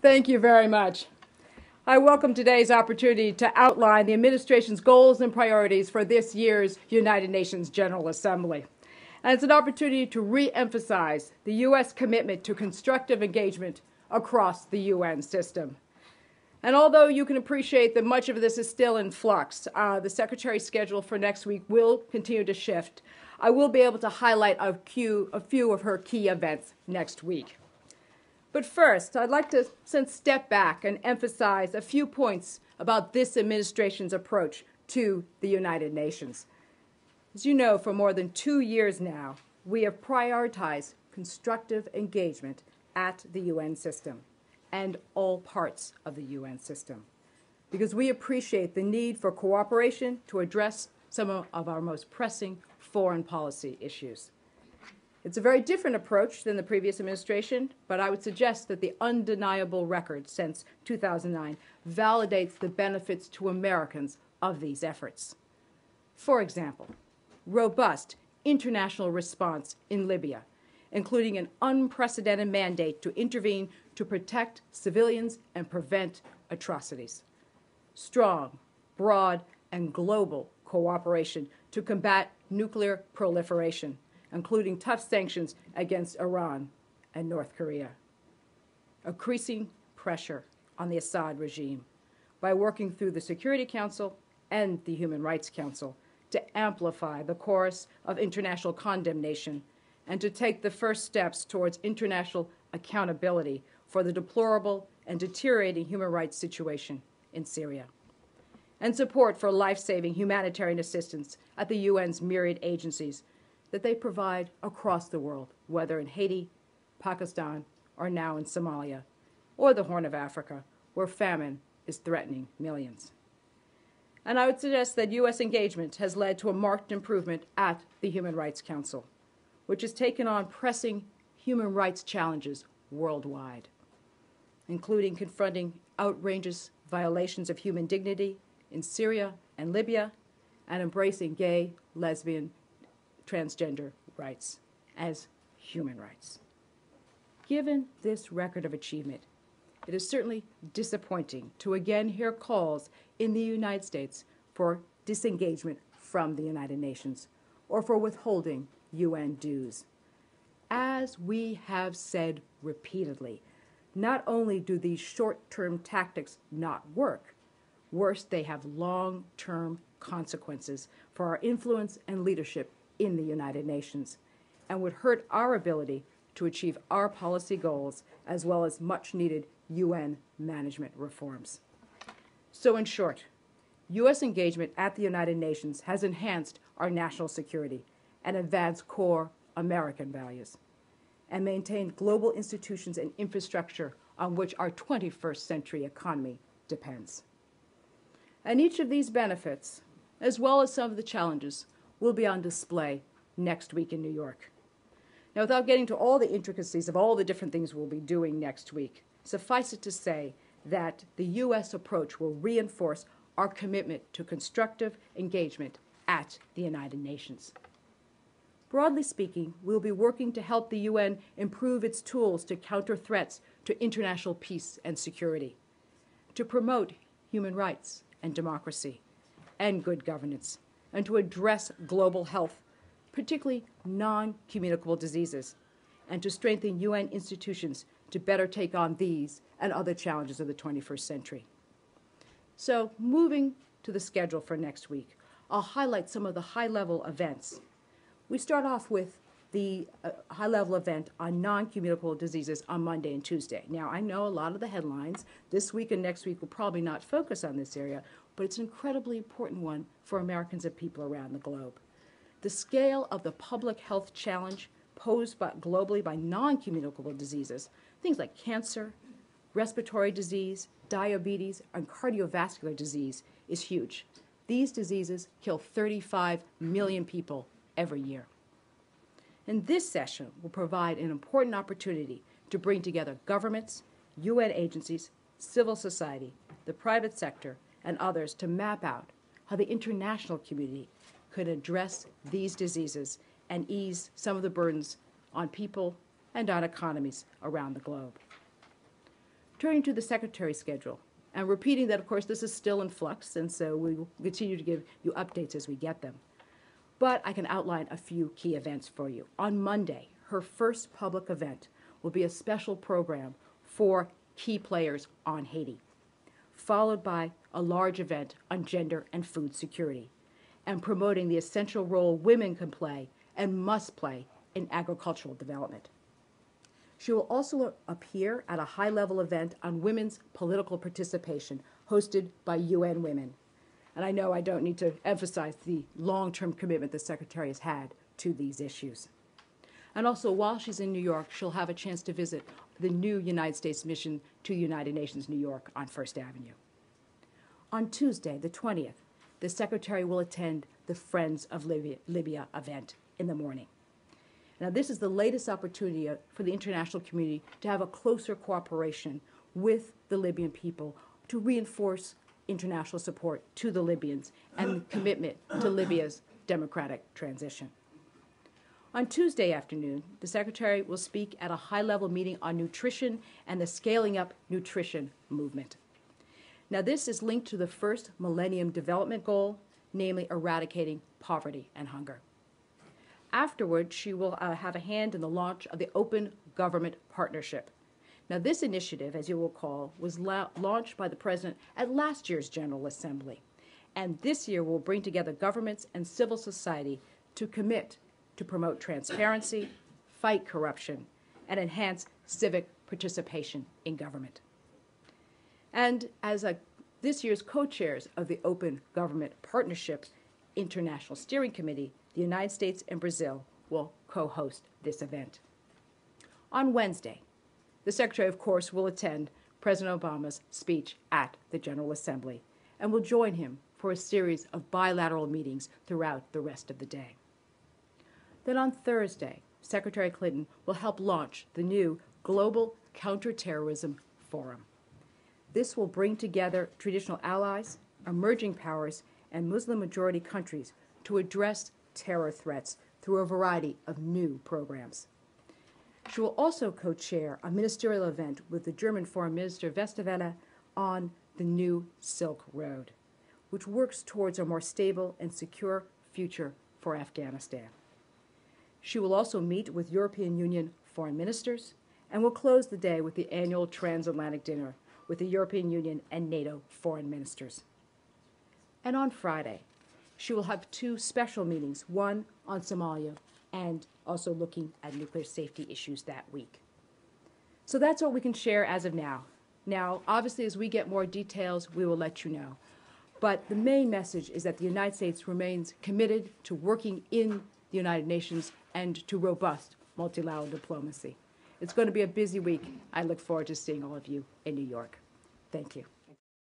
Thank you very much. I welcome today's opportunity to outline the administration's goals and priorities for this year's United Nations General Assembly. And it's an opportunity to re emphasize the U.S. commitment to constructive engagement across the UN system. And although you can appreciate that much of this is still in flux, uh, the Secretary's schedule for next week will continue to shift. I will be able to highlight a few, a few of her key events next week. But first, I'd like to step back and emphasize a few points about this administration's approach to the United Nations. As you know, for more than two years now, we have prioritized constructive engagement at the UN system and all parts of the UN system because we appreciate the need for cooperation to address some of our most pressing foreign policy issues. It's a very different approach than the previous administration, but I would suggest that the undeniable record since 2009 validates the benefits to Americans of these efforts. For example, robust international response in Libya, including an unprecedented mandate to intervene to protect civilians and prevent atrocities. Strong, broad, and global cooperation to combat nuclear proliferation including tough sanctions against Iran and North Korea. Increasing pressure on the Assad regime by working through the Security Council and the Human Rights Council to amplify the chorus of international condemnation and to take the first steps towards international accountability for the deplorable and deteriorating human rights situation in Syria. And support for life saving humanitarian assistance at the UN's myriad agencies that they provide across the world, whether in Haiti, Pakistan, or now in Somalia, or the Horn of Africa, where famine is threatening millions. And I would suggest that U.S. engagement has led to a marked improvement at the Human Rights Council, which has taken on pressing human rights challenges worldwide, including confronting outrageous violations of human dignity in Syria and Libya, and embracing gay, lesbian, transgender rights as human rights. Given this record of achievement, it is certainly disappointing to again hear calls in the United States for disengagement from the United Nations or for withholding UN dues. As we have said repeatedly, not only do these short term tactics not work, worse, they have long term consequences for our influence and leadership in the United Nations and would hurt our ability to achieve our policy goals as well as much needed UN management reforms. So, in short, U.S. engagement at the United Nations has enhanced our national security and advanced core American values and maintained global institutions and infrastructure on which our 21st century economy depends. And each of these benefits, as well as some of the challenges, will be on display next week in New York. Now, without getting to all the intricacies of all the different things we'll be doing next week, suffice it to say that the U.S. approach will reinforce our commitment to constructive engagement at the United Nations. Broadly speaking, we'll be working to help the UN improve its tools to counter threats to international peace and security, to promote human rights and democracy, and good governance, and to address global health, particularly non communicable diseases, and to strengthen UN institutions to better take on these and other challenges of the 21st century. So, moving to the schedule for next week, I'll highlight some of the high level events. We start off with the uh, high level event on non communicable diseases on Monday and Tuesday. Now, I know a lot of the headlines this week and next week will probably not focus on this area, but it's an incredibly important one for Americans and people around the globe. The scale of the public health challenge posed by, globally by non communicable diseases, things like cancer, respiratory disease, diabetes, and cardiovascular disease, is huge. These diseases kill 35 million people every year. And this session will provide an important opportunity to bring together governments, UN agencies, civil society, the private sector, and others to map out how the international community could address these diseases and ease some of the burdens on people and on economies around the globe. Turning to the Secretary's schedule, and repeating that, of course, this is still in flux, and so we will continue to give you updates as we get them. But I can outline a few key events for you. On Monday, her first public event will be a special program for key players on Haiti, followed by a large event on gender and food security, and promoting the essential role women can play and must play in agricultural development. She will also appear at a high level event on women's political participation hosted by UN Women. And I know I don't need to emphasize the long term commitment the Secretary has had to these issues. And also, while she's in New York, she'll have a chance to visit the new United States mission to the United Nations New York on First Avenue. On Tuesday, the 20th, the Secretary will attend the Friends of Libya, Libya event in the morning. Now, this is the latest opportunity for the international community to have a closer cooperation with the Libyan people to reinforce international support to the Libyans and commitment to Libya's democratic transition. On Tuesday afternoon, the Secretary will speak at a high level meeting on nutrition and the Scaling Up Nutrition movement. Now, this is linked to the first Millennium Development Goal, namely eradicating poverty and hunger. Afterward, she will uh, have a hand in the launch of the Open Government Partnership. Now, this initiative, as you will recall, was la- launched by the President at last year's General Assembly. And this year will bring together governments and civil society to commit to promote transparency, fight corruption, and enhance civic participation in government. And as a, this year's co chairs of the Open Government Partnership International Steering Committee, the United States and Brazil will co host this event. On Wednesday, the Secretary, of course, will attend President Obama's speech at the General Assembly and will join him for a series of bilateral meetings throughout the rest of the day. Then on Thursday, Secretary Clinton will help launch the new Global Counterterrorism Forum. This will bring together traditional allies, emerging powers, and Muslim majority countries to address terror threats through a variety of new programs. She will also co chair a ministerial event with the German Foreign Minister Westerwelle on the new Silk Road, which works towards a more stable and secure future for Afghanistan. She will also meet with European Union foreign ministers and will close the day with the annual transatlantic dinner with the European Union and NATO foreign ministers. And on Friday, she will have two special meetings, one on Somalia and also looking at nuclear safety issues that week. So that's what we can share as of now. Now, obviously, as we get more details, we will let you know. But the main message is that the United States remains committed to working in the United Nations and to robust multilateral diplomacy. It's going to be a busy week. I look forward to seeing all of you in New York. Thank you.